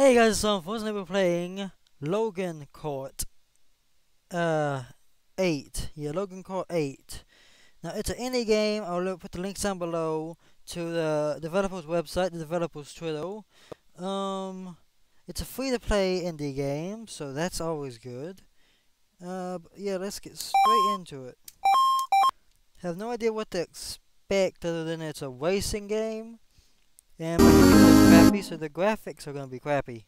Hey guys, so unfortunately we're playing Logan Kart uh, 8. Yeah, Logan Kart 8. Now it's an indie game. I'll put the links down below to the developer's website, the developer's Twitter. Um, it's a free-to-play indie game, so that's always good. Uh, yeah, let's get straight into it. Have no idea what to expect other than it's a racing game. And crappy, so the graphics are gonna be crappy.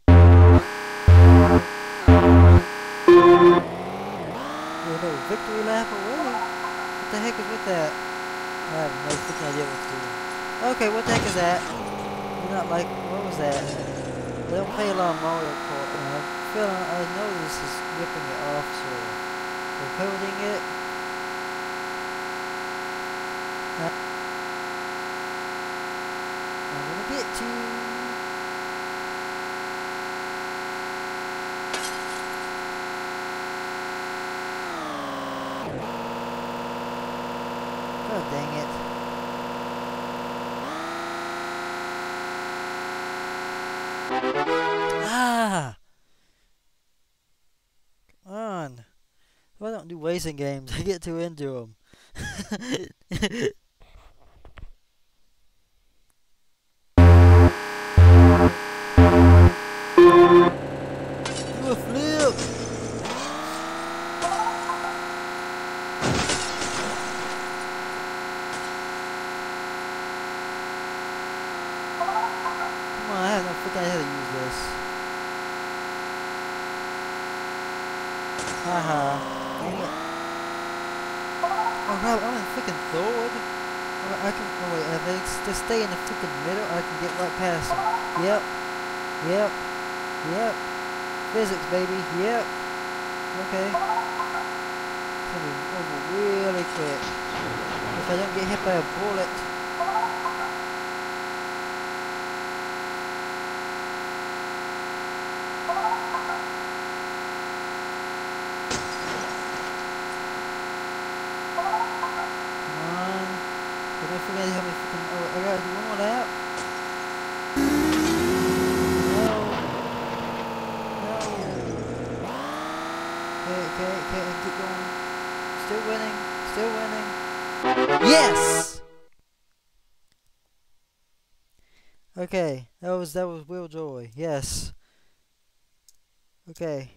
Victory lap away. What the heck is with that? I have no freaking idea what to do. Okay, what the heck is that? You're not like, what was that? They don't play a lot of Mario Kart, and I I know this is ripping it off, so we're coding it. I'm gonna get you. Ah! Come on. If I don't do racing games, I get too into them. on, I idea to use this. Uh-huh. Oh, Haha. Oh, Dang it. Oh crap, I'm in freaking third. Oh, I can, oh wait, if I s- just stay in the freaking middle, I can get right past him. Yep. Yep. Yep. Physics, baby. Yep. Okay. It's be over really quick. If I don't get hit by a bullet. I forget how many freaking. Oh, I do one more lap. No. No. Okay, okay, okay, keep going. Still winning. Still winning. Yes! Okay, that was that was real joy. Yes. Okay.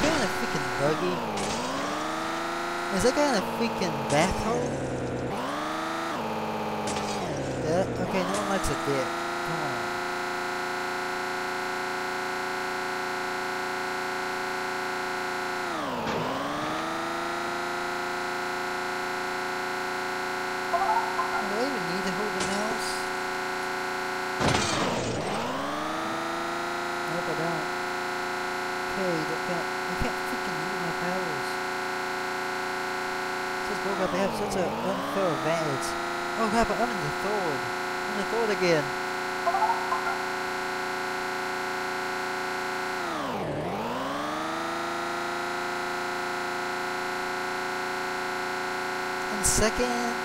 Pretty freaking cool. Guy in a freaking. Is that guy in a freaking bathhole? Yeah, okay, no one likes a dick. Come on. Do I even need to hold the mouse? Nope, I don't. Okay, I can't, I can't freaking use my. Says Bogart, they have such an unfair advantage. Oh crap, I'm in the third. I'm in the third again. In second.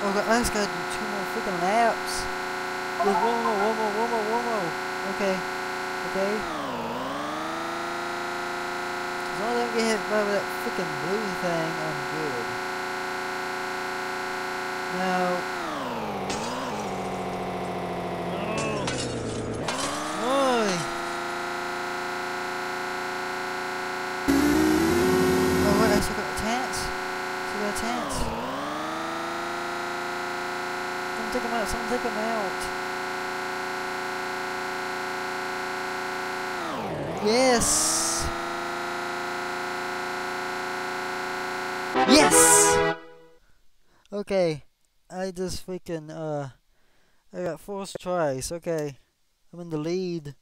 Oh god, I just gotta do two more freaking laps. There's one more, one more, one more, one more. Okay. Okay. As long as I don't get hit by that freaking blue thing, oh, I'm good. Now. Why? Oh wait, I a chance. A chance. Him out, him out. Yes! Yes! Okay, I just freaking, uh, I got four tries, okay. I'm in the lead.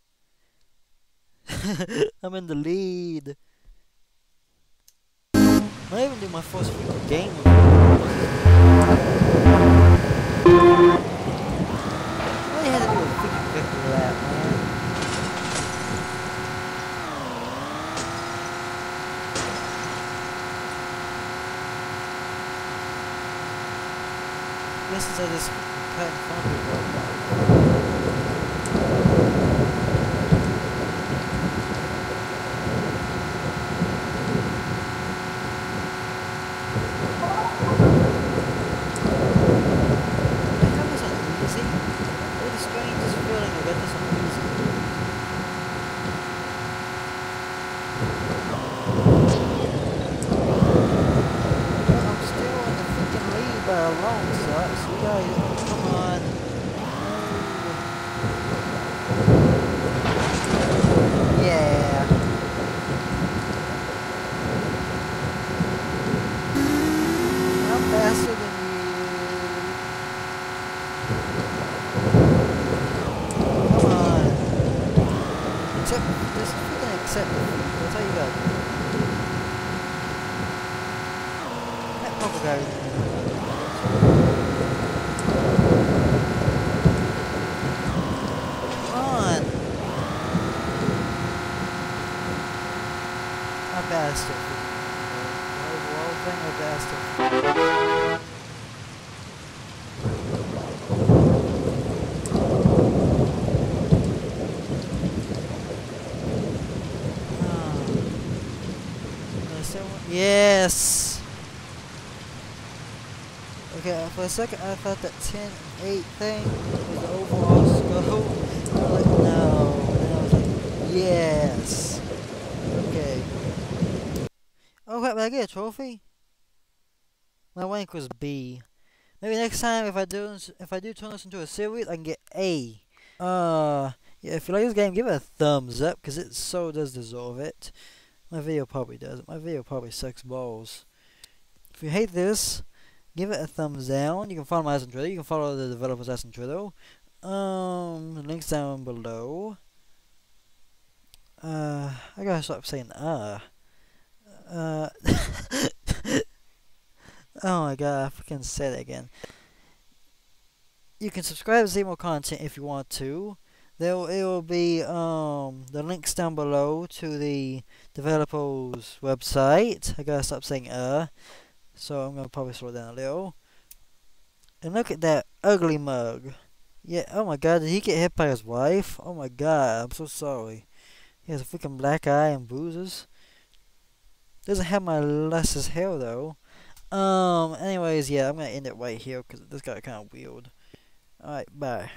I'm in the lead. I even do my first freaking game. with Why you had to do a freaking victory lap, man? Since I just cut in front of people. I have this on easy. Really the strangest feeling I get this on easy. I'm still in the freaking lead by a long shot, so you guys, oh, come on. No. Yeah. I'm faster than you. Come on. Except, just accept defeat. That's how you it. That purple guy. Come on. I'm bastard. The overall thing, a bastard. Ah. Is there one- Yes. Okay, for a second I thought that 10 8 thing was the overall score. Like, no. And I was like, yes. Okay. Oh crap, did I get a trophy? My rank was B. Maybe next time if I do if I do turn this into a series, I can get A. Uh, yeah. If you like this game, give it a thumbs up because it so does deserve it. My video probably does. It. My video probably sucks balls. If you hate this, give it a thumbs down. You can follow my ass on Twitter. You can follow the developers ass on Twitter. Um, links down below. Uh, I gotta stop saying uh. Uh. oh my god, I freaking said it again. You can subscribe to see more content if you want to. There will, be um the links down below to the developers website. I gotta stop saying uh. So I'm gonna probably slow down a little. And look at that ugly mug. Yeah, oh my god, did he get hit by his wife? Oh my god, I'm so sorry. He has a freaking black eye and bruises. Doesn't have my Les's hair though. Um, anyways, yeah, I'm gonna end it right here because this got kind of weird. Alright, bye.